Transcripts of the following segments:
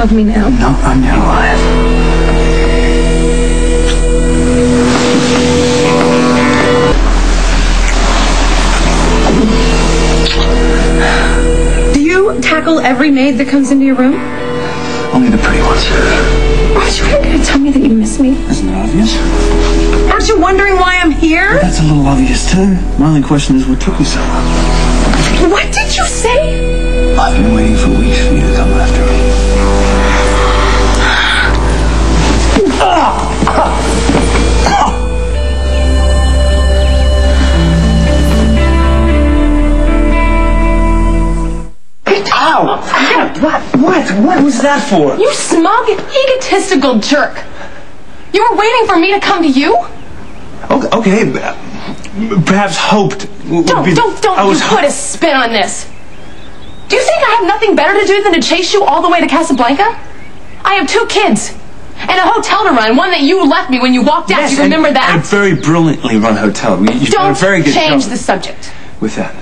of me now. No, I'm not alive. Do you tackle every maid that comes into your room? Only the pretty ones. Aren't you really gonna tell me that you miss me? Isn't it obvious? Aren't you wondering why I'm here? That's a little obvious too. My only question is what took you so long? What did you say? I've been waiting for weeks for you to come after me. What? What? Was that for? You smug, egotistical jerk. You were waiting for me to come to you? Okay, okay perhaps hoped. Don't, be- don't, don't I you put a spin on this. Do you think I have nothing better to do than to chase you all the way to Casablanca? I have two kids. And a hotel to run, one that you left me when you walked out. Yes, you remember and- that? and A very brilliantly run hotel. You- You've Don't a very good change the subject. with that.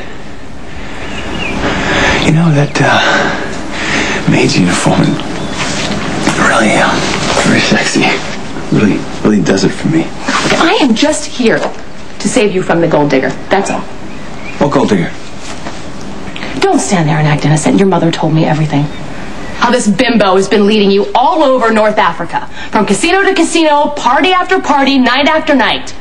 You know that uh, maid's uniform and really, uh, very sexy. Really, really does it for me. I am just here to save you from the gold digger. That's all. What gold digger? Don't stand there and act innocent. Your mother told me everything. How this bimbo has been leading you all over North Africa, from casino to casino, party after party, night after night.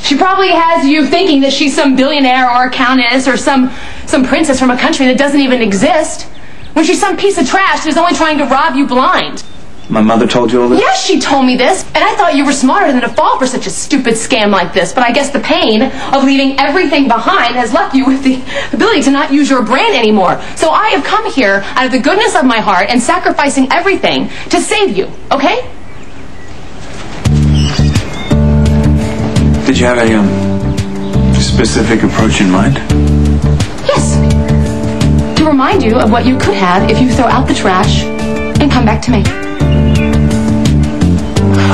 She probably has you thinking that she's some billionaire or a countess or some some princess from a country that doesn't even exist. When she's some piece of trash who's only trying to rob you blind. My mother told you all this? Yes, she told me this, and I thought you were smarter than to fall for such a stupid scam like this. But I guess the pain of leaving everything behind has left you with the ability to not use your brain anymore. So I have come here out of the goodness of my heart and sacrificing everything to save you, okay? Did you have a um, specific approach in mind? Yes. Remind you of what you could have if you throw out the trash and come back to me.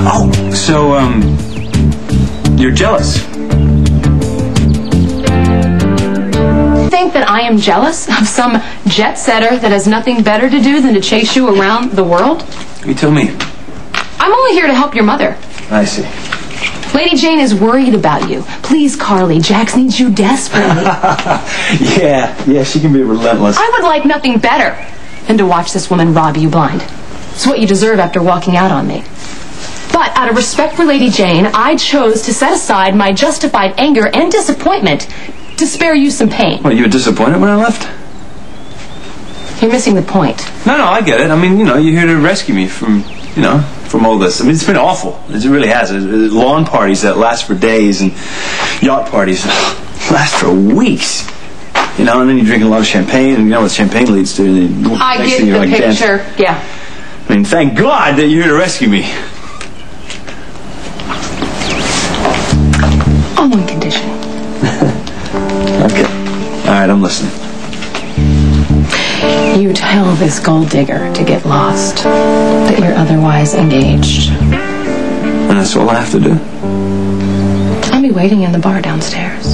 Oh, so um, you're jealous? Think that I am jealous of some jet setter that has nothing better to do than to chase you around the world? You tell me. I'm only here to help your mother. I see. Lady Jane is worried about you. Please, Carly, Jax needs you desperately. Yeah, yeah, she can be relentless. I would like nothing better than to watch this woman rob you blind. It's what you deserve after walking out on me. But out of respect for Lady Jane, I chose to set aside my justified anger and disappointment to spare you some pain. What, you were disappointed when I left? You're missing the point. No, no, I get it. I mean, you know, you're here to rescue me from, you know, from all this. I mean, it's been awful. It really has. Lawn parties that last for days and yacht parties last for weeks. You know, and then you're drinking a lot of champagne, and you know what champagne leads to. and then I get the you're like dancing. picture. Yeah. I mean, thank God that you're here to rescue me. On one condition. Okay. All right, I'm listening. You tell this gold digger to get lost, that you're otherwise engaged. And that's all I have to do. I'll be waiting in the bar downstairs.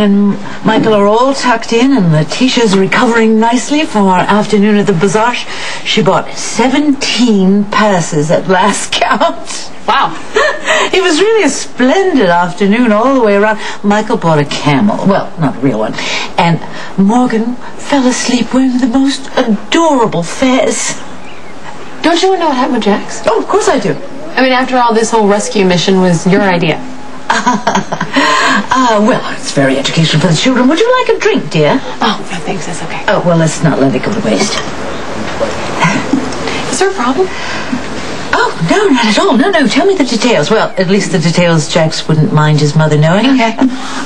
And Michael are all tucked in, and Leticia's recovering nicely from our afternoon at the bazaar. She bought 17 passes at last count. Wow. It was really a splendid afternoon all the way around. Michael bought a camel. Well, not a real one. And Morgan fell asleep wearing the most adorable fez. Don't you want to know what happened with Jax? Oh, of course I do. I mean, after all, this whole rescue mission was your idea. Ah, well, it's very educational for the children. Would you like a drink, dear? Oh, no thanks, that's okay. Oh, well, let's not let it go to waste. Is there a problem? Uh, Oh, no, not at all. No, no, tell me the details. Well, at least the details Jax wouldn't mind his mother knowing. Okay.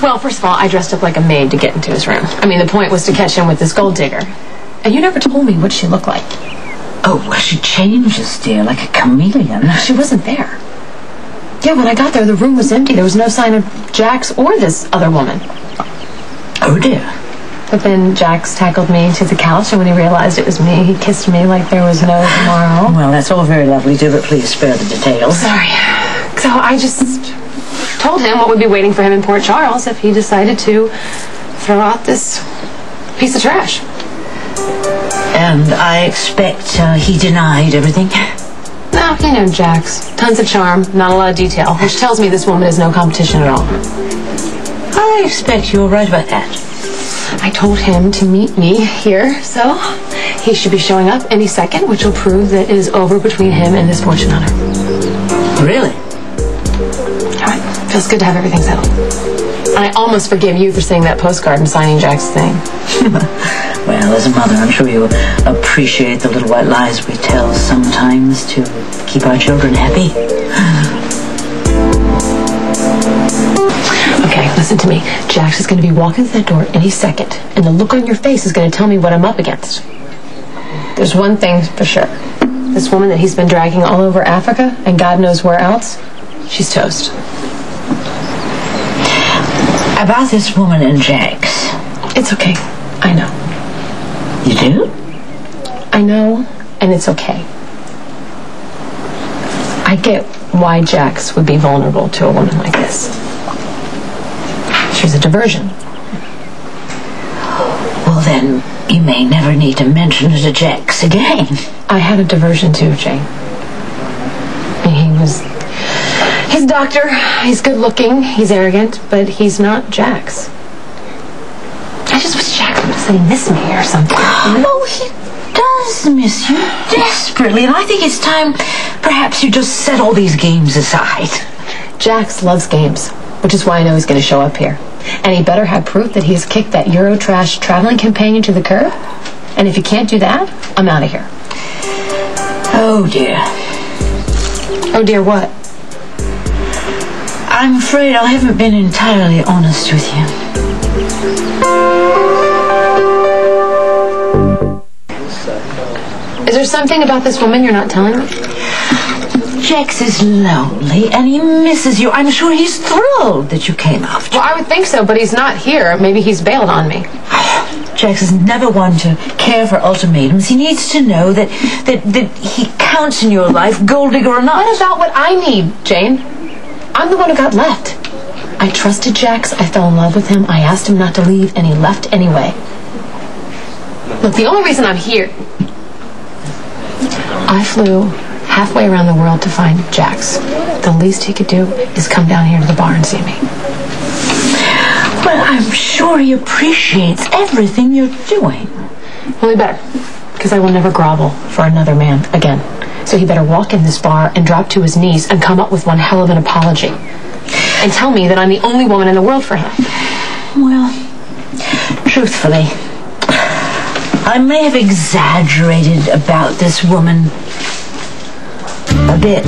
Well, first of all, I dressed up like a maid to get into his room. I mean, the point was to catch him with this gold digger. And you never told me what she looked like. Oh, well, she changes, dear, like a chameleon. She wasn't there. Yeah, when I got there, the room was empty. There was no sign of Jax or this other woman. Oh, dear. But then Jax tackled me to the couch, and when he realized it was me, he kissed me like there was no tomorrow. Well, that's all very lovely, dear, but please spare the details. Sorry. So I just told him what would be waiting for him in Port Charles if he decided to throw out this piece of trash. And I expect uh, he denied everything. No, you know Jax. Tons of charm, not a lot of detail, which tells me this woman is no competition at all. I expect you're right about that. I told him to meet me here, so he should be showing up any second, which will prove that it is over between him and this fortune hunter. Really? All right, feels good to have everything settled. I almost forgive you for seeing that postcard and signing Jack's thing. Well, as a mother, I'm sure you appreciate the little white lies we tell sometimes to keep our children happy. Okay, listen to me. Jax is going to be walking through that door any second, and the look on your face is going to tell me what I'm up against. There's one thing for sure. This woman that he's been dragging all over Africa and God knows where else, she's toast. About this woman and Jax. It's okay. I know. You do? I know, and it's okay. I get why Jax would be vulnerable to a woman like this. She's a diversion. Well, then, you may never need to mention it to Jax again. I had a diversion too, Jane. He was. He's a doctor. He's good looking. He's arrogant, but he's not Jax. I just wish Jax would say miss me or something. Oh, he does miss you desperately, and I think it's time perhaps you just set all these games aside. Jax loves games, which is why I know he's going to show up here. And he better have proof that he's kicked that Eurotrash traveling companion to the curb. And if he can't do that, I'm out of here. Oh, dear. Oh dear, what? I'm afraid I haven't been entirely honest with you. Is there something about this woman you're not telling me? Jax is lonely and he misses you. I'm sure he's thrilled that you came after. Well, I would think so, but he's not here. Maybe he's bailed on me. Jax is never one to care for ultimatums. He needs to know that that that he counts in your life, gold digger or not. What about what I need, Jane? I'm the one who got left. I trusted Jax. I fell in love with him. I asked him not to leave, and he left anyway. Look, the only reason I'm here. I flew halfway around the world to find Jax. The least he could do is come down here to the bar and see me. Well, I'm sure he appreciates everything you're doing. Well, he better, because I will never grovel for another man again. So he better walk in this bar and drop to his knees and come up with one hell of an apology. And tell me that I'm the only woman in the world for him. Well, truthfully, I may have exaggerated about this woman a bit.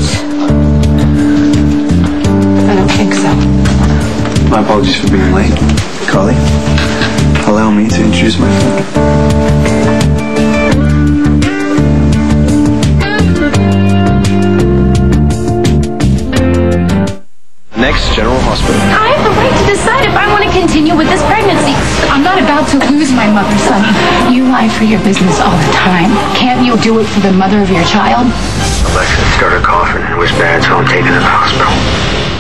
I don't think so. My apologies for being late. Carly, allow me to introduce my friend. Continue with this pregnancy. I'm not about to lose my mother, Sonny. You lie for your business all the time. Can't you do it for the mother of your child? Alexa started coughing and was bad, so I'm taking her to the hospital.